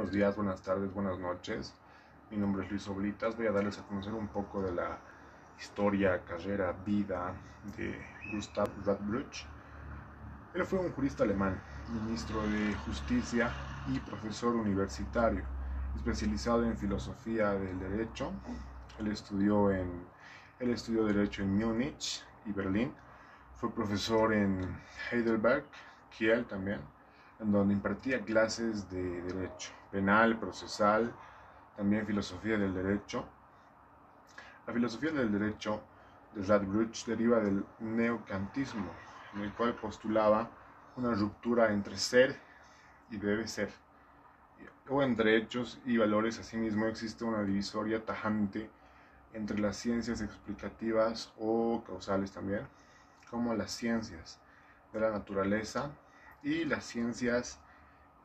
Buenos días, buenas tardes, buenas noches. Mi nombre es Luis Oblitas. Voy a darles a conocer un poco de la historia, carrera, vida de Gustav Radbruch. Él fue un jurista alemán, ministro de Justicia y profesor universitario, especializado en filosofía del derecho. Él estudió, en, él estudió derecho en Múnich y Berlín. Fue profesor en Heidelberg, Kiel también en donde impartía clases de derecho penal, procesal, también filosofía del derecho. La filosofía del derecho de Radbruch deriva del neocantismo, en el cual postulaba una ruptura entre ser y debe ser, o entre hechos y valores. Asimismo, existe una divisoria tajante entre las ciencias explicativas o causales también, como las ciencias de la naturaleza y las ciencias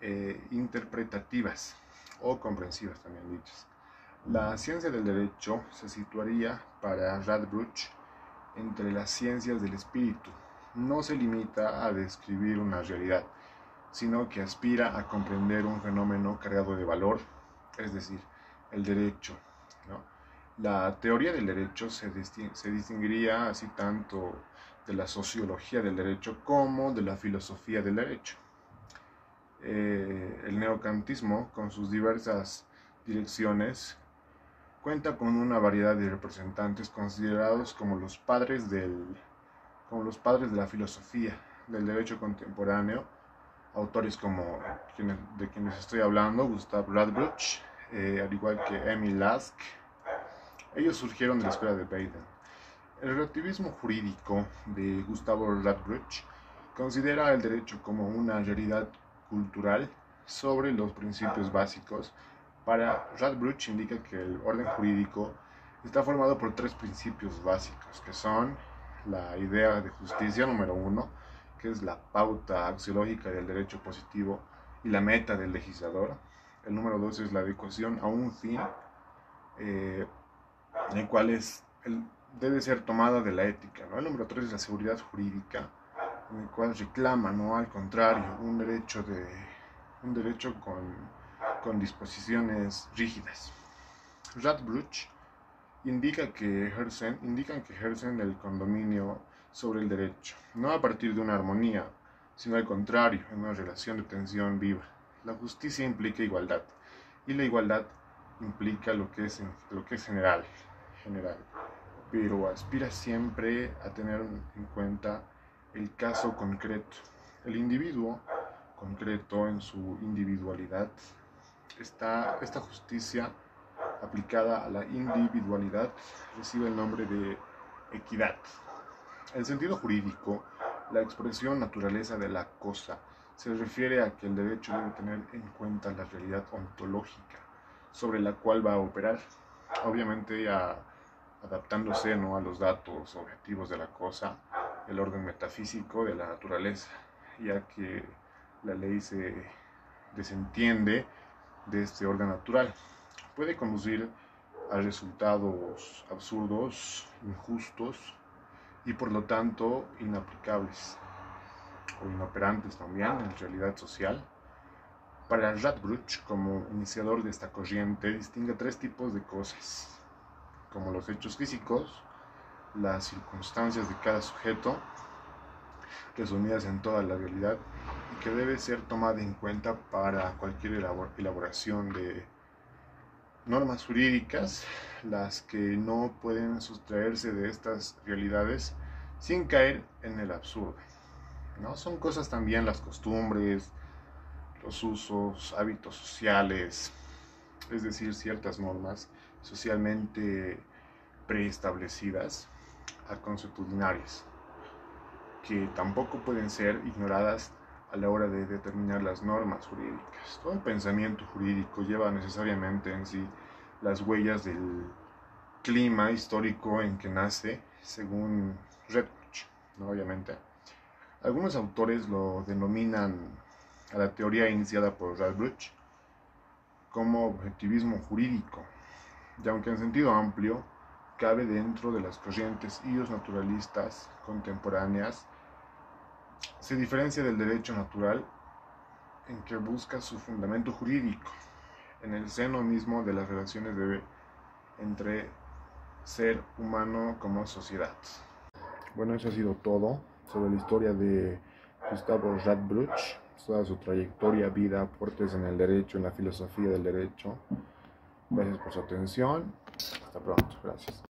eh, interpretativas o comprensivas también dichas. La ciencia del derecho se situaría para Radbruch entre las ciencias del espíritu. No se limita a describir una realidad, sino que aspira a comprender un fenómeno cargado de valor, es decir, el derecho. La teoría del derecho se, distinguiría así tanto de la sociología del derecho como de la filosofía del derecho. Eh, el neocantismo, con sus diversas direcciones, cuenta con una variedad de representantes considerados como los padres, del, como los padres de la filosofía del derecho contemporáneo, autores como de quienes estoy hablando, Gustav Radbruch, eh, al igual que Emil Lask. Ellos surgieron de la escuela de Baden. El relativismo jurídico de Gustavo Radbruch considera el derecho como una realidad cultural sobre los principios básicos. Para Radbruch indica que el orden jurídico está formado por tres principios básicos, que son la idea de justicia número uno, que es la pauta axiológica del derecho positivo y la meta del legislador. El número dos es la adecuación a un fin, eh, el cual es el debe ser tomada de la ética. ¿no? El número tres es la seguridad jurídica, en el cual reclama, no al contrario, un derecho, de, un derecho con, con disposiciones rígidas. Radbruch indica que ejercen, indican que ejercen el condominio sobre el derecho, no a partir de una armonía, sino al contrario, en una relación de tensión viva. La justicia implica igualdad y la igualdad implica lo que es, lo que es general, general pero aspira siempre a tener en cuenta el caso concreto. El individuo concreto en su individualidad. Está, esta justicia aplicada a la individualidad recibe el nombre de equidad. En sentido jurídico, la expresión naturaleza de la cosa se refiere a que el derecho debe tener en cuenta la realidad ontológica sobre la cual va a operar. Obviamente a adaptándose ¿no? a los datos objetivos de la cosa, el orden metafísico de la naturaleza, ya que la ley se desentiende de este orden natural. Puede conducir a resultados absurdos, injustos y por lo tanto inaplicables o inoperantes también en realidad social. Para Radbruch, como iniciador de esta corriente, distingue tres tipos de cosas como los hechos físicos, las circunstancias de cada sujeto, resumidas en toda la realidad, y que debe ser tomada en cuenta para cualquier elaboración de normas jurídicas, las que no pueden sustraerse de estas realidades sin caer en el absurdo. ¿no? Son cosas también las costumbres, los usos, hábitos sociales, es decir, ciertas normas socialmente preestablecidas a consuetudinarias, que tampoco pueden ser ignoradas a la hora de determinar las normas jurídicas. Todo pensamiento jurídico lleva necesariamente en sí las huellas del clima histórico en que nace, según ¿no? obviamente. Algunos autores lo denominan a la teoría iniciada por Redbridge como objetivismo jurídico, y aunque en sentido amplio cabe dentro de las corrientes ios naturalistas contemporáneas, se diferencia del derecho natural en que busca su fundamento jurídico, en el seno mismo de las relaciones de, entre ser humano como sociedad. Bueno, eso ha sido todo sobre la historia de Gustavo Radbruch, toda su trayectoria, vida, aportes en el derecho, en la filosofía del derecho. Gracias por su atención. Hasta pronto. Gracias.